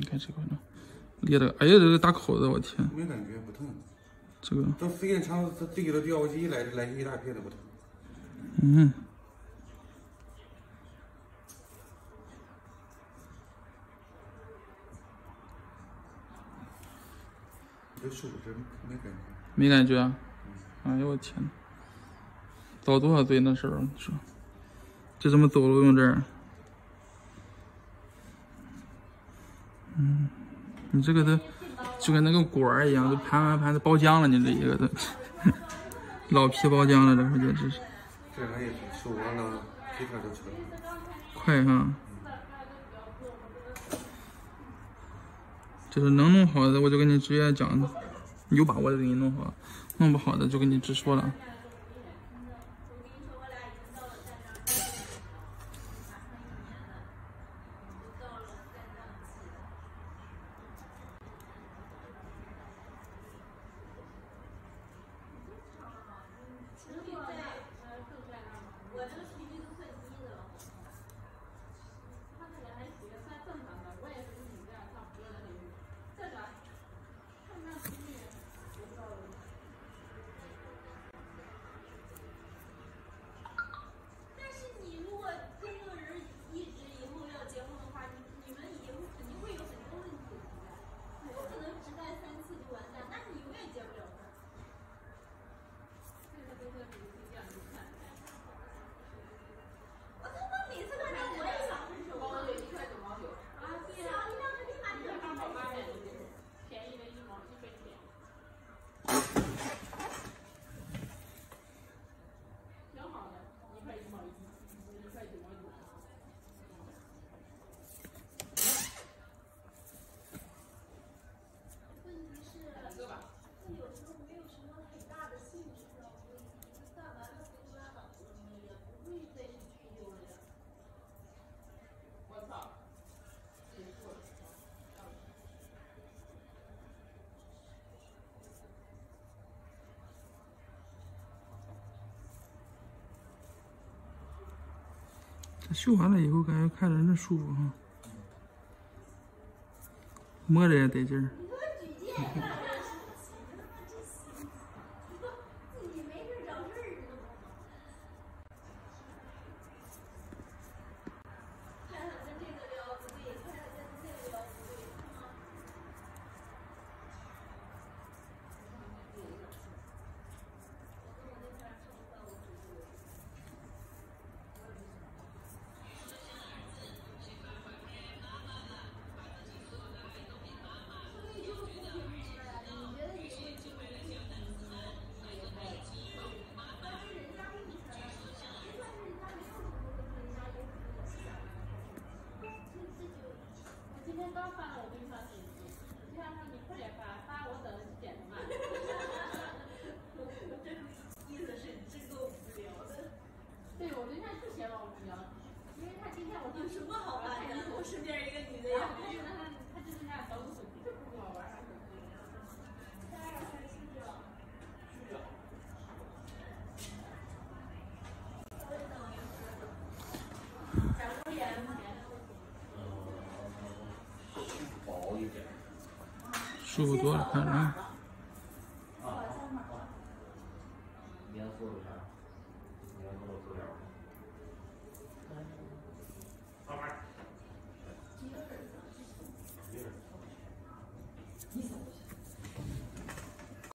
你看这块呢，裂的，哎呀，这个大口子，我天，没感觉，不疼。这个，都时间长，这对着掉下去一来，来一大片都不疼。嗯。这手这没感觉。没感觉啊？哎呦我天呐，遭多少罪那时候？你说，就这么走路用这儿？嗯，你这个都就跟那个果儿一样，都盘盘盘都包浆了，你这一个都老皮包浆了，这不简直是。这还也手完了，皮块都出来了。快哈！就是能弄好的，我就跟你直接讲，有把握的给你弄好；弄不好的就跟你直说了。修完了以后，感觉看着真舒服哈，摸着也得劲儿。有什么好玩的？我身边一个女的呀。他就是那样捣鼓，舒服多了，看啊！你做一下，你要给我做点？